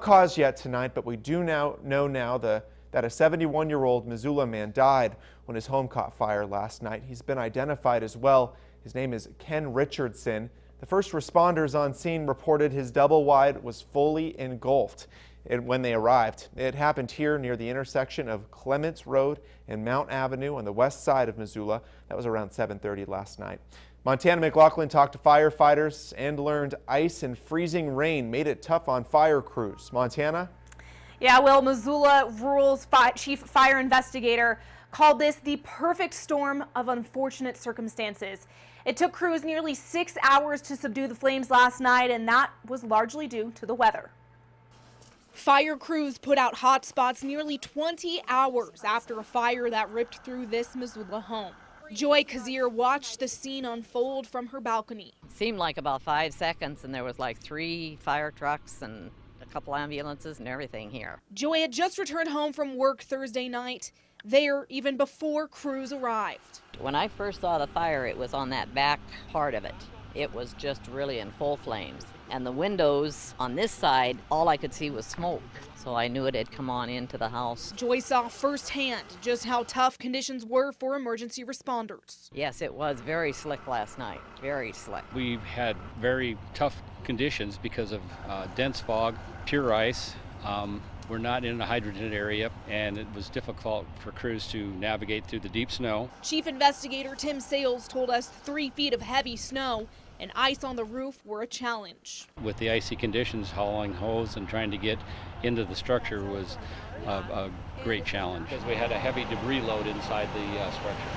cause yet tonight, but we do now know now the, that a 71-year-old Missoula man died when his home caught fire last night. He's been identified as well. His name is Ken Richardson. The first responders on scene reported his double wide was fully engulfed when they arrived. It happened here near the intersection of Clements Road and Mount Avenue on the west side of Missoula. That was around 7:30 last night. Montana MacLachlan talked to firefighters and learned ice and freezing rain made it tough on fire crews. Montana? Yeah, well, Missoula Rural's fi chief fire investigator called this the perfect storm of unfortunate circumstances. It took crews nearly six hours to subdue the flames last night, and that was largely due to the weather. Fire crews put out hot spots nearly 20 hours after a fire that ripped through this Missoula home. Joy Kazir watched the scene unfold from her balcony. Seemed like about five seconds, and there was like three fire trucks and a couple ambulances and everything here. Joy had just returned home from work Thursday night, there even before crews arrived. When I first saw the fire, it was on that back part of it. It was just really in full flames. And the windows on this side, all I could see was smoke. So I knew it had come on into the house. Joy saw firsthand just how tough conditions were for emergency responders. Yes, it was very slick last night. Very slick. We had very tough conditions because of uh, dense fog, pure ice. Um, we're not in a hydrated area, and it was difficult for crews to navigate through the deep snow. Chief Investigator Tim Sales told us three feet of heavy snow and ice on the roof were a challenge. With the icy conditions, hauling hose and trying to get into the structure was a, a great challenge because we had a heavy debris load inside the uh, structure.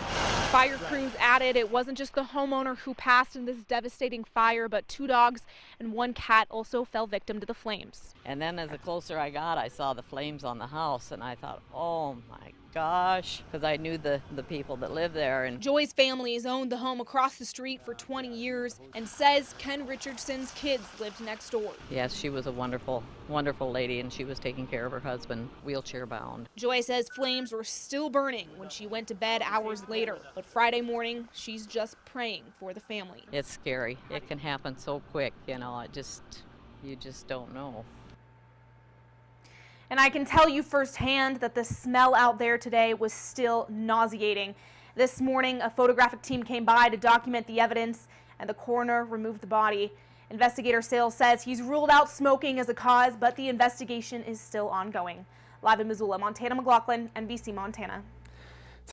Fire crews added it wasn't just the homeowner who passed in this devastating fire, but two dogs and one cat also fell victim to the flames. And then as the closer I got, I saw the flames on the house and I thought, oh my gosh, because I knew the, the people that live there. And Joy's family has owned the home across the street for 20 years and says Ken Richardson's kids lived next door. Yes, she was a wonderful, wonderful lady and she was taking care of her husband, wheelchair bound. Joy says flames were still burning when she went to bed hours later, but Friday morning she's just praying for the family. It's scary. It can happen so quick, you know, I just, you just don't know. And I can tell you firsthand that the smell out there today was still nauseating. This morning, a photographic team came by to document the evidence, and the coroner removed the body. Investigator Sales says he's ruled out smoking as a cause, but the investigation is still ongoing. Live in Missoula, Montana MacLachlan, NBC Montana.